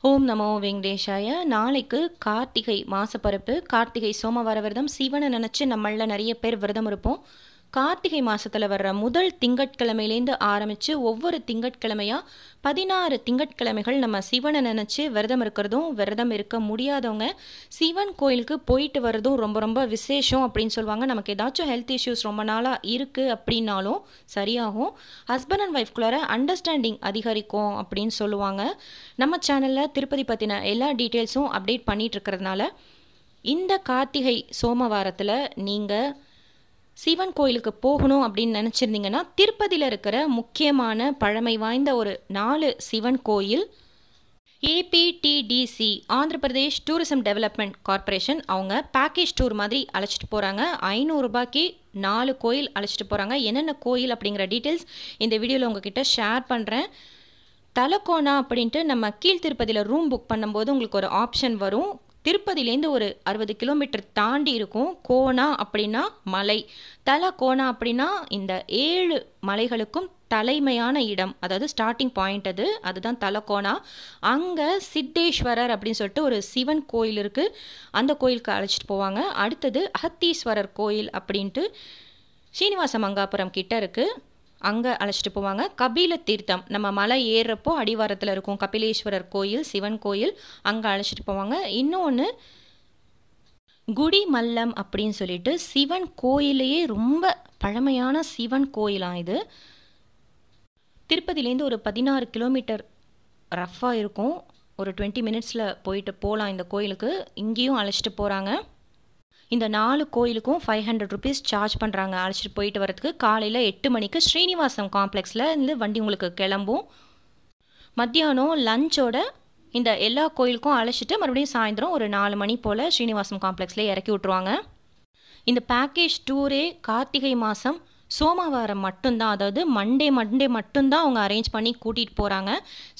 ஓம் நமோ வெங்கடேஷாய. நாளைக்கு கார்த்திகை மாசப்பரப்பு. கார்த்திகை சோமவார விரதம் சிவனை நினச்சி நம்மள நிறைய பேர் விரதம் இருப்போம். கார்த்திகை மாசத்துல வர்ற முதல் திங்கட்கிழமையிலேருந்து ஆரம்பிச்சு ஒவ்வொரு திங்கட்கிழமையா பதினாறு திங்கட்கிழமைகள் நம்ம சிவனை நினச்சி விரதம் இருக்கிறதும் விரதம் இருக்க முடியாதவங்க சிவன் கோயிலுக்கு போயிட்டு வர்றதும் ரொம்ப ரொம்ப விசேஷம் அப்படின்னு சொல்லுவாங்க. நமக்கு ஏதாச்சும் ஹெல்த் இஷ்யூஸ் ரொம்ப நாளாக இருக்குது அப்படின்னாலும் சரியாகும். ஹஸ்பண்ட் அண்ட் ஒய்ஃப்குள்ளார அண்டர்ஸ்டாண்டிங் அதிகரிக்கும் அப்படின்னு சொல்லுவாங்க. நம்ம சேனலில் திருப்பதி பற்றின எல்லா டீட்டெயில்ஸும் அப்டேட் பண்ணிட்டு இருக்கிறதுனால இந்த கார்த்திகை சோமவாரத்தில் நீங்கள் சிவன் கோயிலுக்கு போகணும் அப்படின்னு நினச்சிருந்தீங்கன்னா திருப்பதியில் இருக்கிற முக்கியமான பழமை வாய்ந்த ஒரு நாலு சிவன் கோயில் APTDC Andhra Pradesh tourism development corporation அவங்க பேக்கேஜ் டூர் மாதிரி அழைச்சிட்டு போகிறாங்க ஐநூறுரூபாய்க்கு நாலு கோயில் அழைச்சிட்டு போகிறாங்க என்னென்ன கோயில் அப்படிங்கிற டீட்டெயில்ஸ் இந்த வீடியோவில் உங்ககிட்ட ஷேர் பண்ணுறேன் தலக்கோணா அப்படின்ட்டு நம்ம கீழ் திருப்பதியில் ரூம் புக் பண்ணும்போது உங்களுக்கு ஒரு ஆப்ஷன் வரும். திருப்பதிலேருந்து ஒரு அறுபது கிலோமீட்டர் தாண்டி இருக்கும் கோணா அப்படின்னா மலை. தலை கோணா அப்படின்னா இந்த ஏழு மலைகளுக்கும் தலைமையான இடம். அதாவது ஸ்டார்டிங் பாயிண்ட் அது. அதுதான் தலக்கோணா அங்கே சித்தேஸ்வரர் அப்படின்னு சொல்லிட்டு ஒரு சிவன் கோயில் இருக்குது அந்த கோயிலுக்கு அழைச்சிட்டு போவாங்க. அடுத்தது அகத்தீஸ்வரர் கோயில் அப்படின்ட்டு ஸ்ரீனிவாச மங்காபுரம் கிட்ட இருக்குது அங்கே அழைச்சிட்டு போவாங்க. கபில தீர்த்தம். நம்ம மலை ஏறுறப்போ அடிவாரத்தில் இருக்கும். கபிலேஸ்வரர் கோயில் சிவன் கோயில் அங்கே அழைச்சிட்டு போவாங்க. இன்னொன்று குடி மல்லம் அப்படின்னு சொல்லிட்டு சிவன் கோயிலையே ரொம்ப பழமையான சிவன் கோயிலாம் இது. திருப்பதிலேருந்து ஒரு பதினாறு கிலோமீட்டர் ரஃப்பாக இருக்கும். ஒரு டுவெண்ட்டி மினிட்ஸில் போயிட்டு போகலாம் இந்த கோயிலுக்கு. இங்கேயும் அழைச்சிட்டு போகிறாங்க இந்த நாலு கோயிலுக்கும் ஃபைவ் ஹண்ட்ரட் ருபீஸ் சார்ஜ் பண்ணுறாங்க அழைச்சிட்டு போயிட்டு வரதுக்கு காலையில் எட்டு மணிக்கு ஸ்ரீனிவாசம் காம்ப்ளெக்ஸில் இருந்து வண்டி உங்களுக்கு கிளம்பும். மத்தியானம் லஞ்சோட இந்த எல்லா கோயிலுக்கும் அழைச்சிட்டு மறுபடியும் சாயந்தரம் ஒரு நாலு மணி போல் ஸ்ரீனிவாசம் காம்ப்ளெக்ஸில் இறக்கி விட்ருவாங்க இந்த பேக்கேஜ் டூரே கார்த்திகை மாதம் சோமவாரம் மட்டும்தான் அதாவது மண்டே மண்டே மட்டும்தான் அவங்க அரேஞ்ச் பண்ணி கூட்டிகிட்டு போகிறாங்க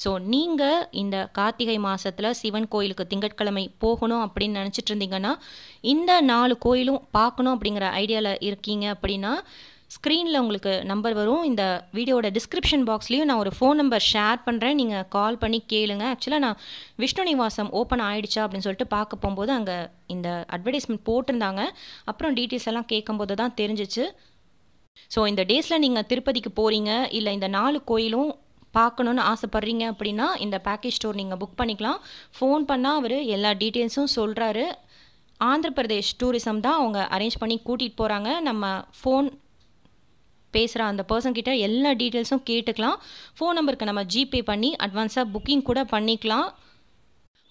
ஸோ நீங்கள் இந்த கார்த்திகை மாதத்தில் சிவன் கோயிலுக்கு திங்கட்கிழமை போகணும் அப்படின்னு நினச்சிட்டு இருந்தீங்கன்னா இந்த நாலு கோயிலும் பார்க்கணும் அப்படிங்கிற ஐடியாவில் இருக்கீங்க அப்படின்னா ஸ்க்ரீனில் உங்களுக்கு நம்பர் வரும். இந்த வீடியோட டிஸ்கிரிப்ஷன் பாக்ஸ்லேயும் நான் ஒரு ஃபோன் நம்பர் ஷேர் பண்ணுறேன் நீங்கள் கால் பண்ணி கேளுங்க. ஆக்சுவலாக நான் விஷ்ணு நிவாசம் ஓப்பன் ஆகிடுச்சா அப்படின்னு சொல்லிட்டு பார்க்க போகும்போது அங்கே இந்த அட்வர்டைஸ்மெண்ட் போட்டிருந்தாங்க. அப்புறம் டீட்டெயில்ஸ் எல்லாம் கேட்கும்போது தான் தெரிஞ்சிச்சு. ஸோ இந்த டேஸில் நீங்கள் திருப்பதிக்கு போகிறீங்க இல்லை இந்த நாலு கோயிலும் பார்க்கணுன்னு ஆசைப்பட்றீங்க அப்படின்னா இந்த பேக்கேஜ் ஸ்டோர் நீங்கள் புக் பண்ணிக்கலாம். ஃபோன் பண்ணால் அவர் எல்லா டீட்டெயில்ஸும் சொல்கிறாரு ஆந்திர பிரதேஷ் டூரிசம் தான் அவங்க அரேஞ்ச் பண்ணி கூட்டிகிட்டு போகிறாங்க நம்ம ஃபோன் பேசுகிற அந்த பர்சன்கிட்ட எல்லா டீட்டெயில்ஸும் கேட்டுக்கலாம். ஃபோன் நம்பருக்கு நம்ம ஜிபே பண்ணி அட்வான்ஸாக புக்கிங் கூட பண்ணிக்கலாம்.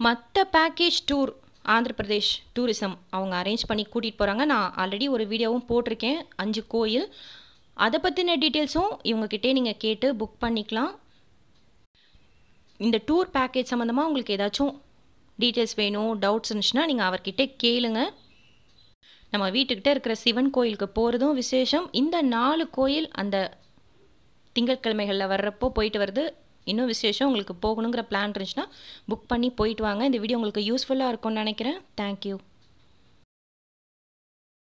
மற்ற package tour Andhra Pradesh tourism அவங்க அரேஞ்ச் பண்ணி கூட்டிகிட்டு போகிறாங்க நான் ஆல்ரெடி ஒரு வீடியோவும் போட்டிருக்கேன். அஞ்சு கோயில். அதை பற்றின டீட்டெயில்ஸும் இவங்கக்கிட்டே நீங்கள் கேட்டு புக் பண்ணிக்கலாம். இந்த டூர் பேக்கேஜ் சம்மந்தமாக உங்களுக்கு ஏதாச்சும் டீட்டெயில்ஸ் வேணும் டவுட்ஸ் இருந்துச்சுன்னா நீங்கள் அவர்கிட்ட கேளுங்க. நம்ம வீட்டுக்கிட்ட இருக்கிற சிவன் கோயிலுக்கு போகிறதும் விசேஷம். இந்த நாலு கோயில் அந்த திங்கட்கிழமைகளில் வர்றப்போ போயிட்டு வருது இன்னும் விசேஷம் உங்களுக்கு போகணுங்கிற பிளான் இருந்துச்சுன்னா புக் பண்ணி போயிட்டு வாங்க. இந்த வீடியோ உங்களுக்கு யூஸ்ஃபுல்லாக இருக்கும்னு நினைக்கிறேன். தேங்க்யூ